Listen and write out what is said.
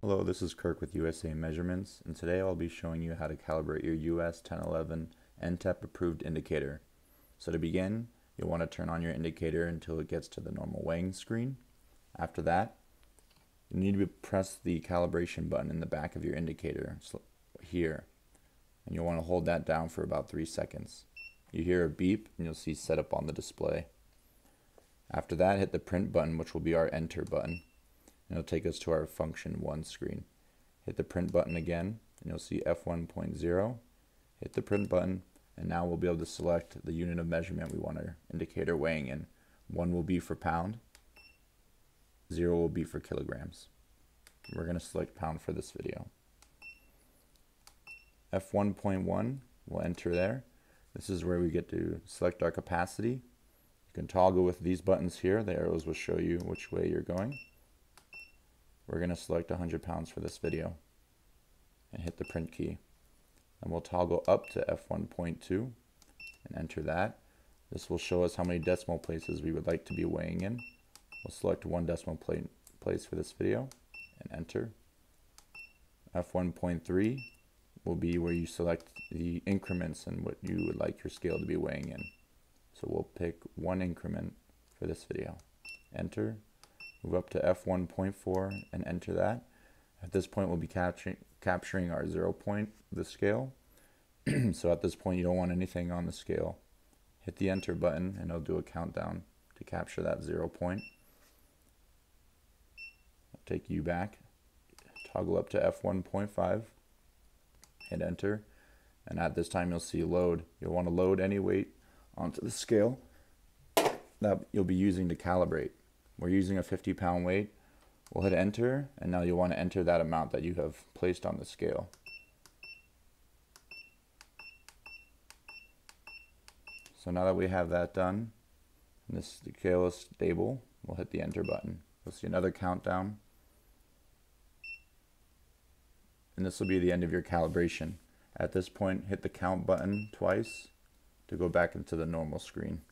Hello, this is Kirk with USA Measurements, and today I'll be showing you how to calibrate your US 1011 NTEP approved indicator. So to begin, you'll want to turn on your indicator until it gets to the normal weighing screen. After that, you need to press the calibration button in the back of your indicator here, and you'll want to hold that down for about 3 seconds. You hear a beep and you'll see setup on the display. After that, hit the print button, which will be our enter button and it'll take us to our function 1 screen. Hit the print button again and you'll see f1.0. Hit the print button and now we'll be able to select the unit of measurement we want our indicator weighing in. 1 will be for pound, 0 will be for kilograms. We're going to select pound for this video. F1.1, we'll enter there. This is where we get to select our capacity. You can toggle with these buttons here. The arrows will show you which way you're going. We're going to select 100 pounds for this video and hit the print key. And we'll toggle up to F1.2 and enter that. This will show us how many decimal places we would like to be weighing in. We'll select one decimal place for this video and enter. F1.3 will be where you select the increments and what you would like your scale to be weighing in. So we'll pick one increment for this video. Enter move up to f1.4 and enter that. At this point, we'll be capturing, capturing our zero point the scale. so at this point, you don't want anything on the scale. Hit the enter button and it'll do a countdown to capture that zero point. I'll take you back, toggle up to f1.5, hit enter, and at this time you'll see load. You'll want to load any weight onto the scale that you'll be using to calibrate. We're using a 50 pound weight. We'll hit enter and now you'll want to enter that amount that you have placed on the scale. So now that we have that done, and this scale is stable, we'll hit the enter button. You'll see another countdown. And this will be the end of your calibration. At this point, hit the count button twice to go back into the normal screen.